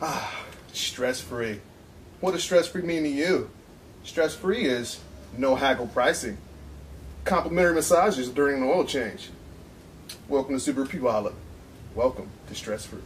Ah, stress free. What does stress free mean to you? Stress free is no haggle pricing, complimentary massages during an oil change. Welcome to Super People Welcome to Stress Free.